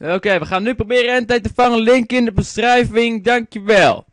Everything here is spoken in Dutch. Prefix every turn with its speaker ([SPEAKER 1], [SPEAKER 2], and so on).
[SPEAKER 1] Oké, we gaan nu proberen tijd te vangen. Link in de beschrijving. Dankjewel.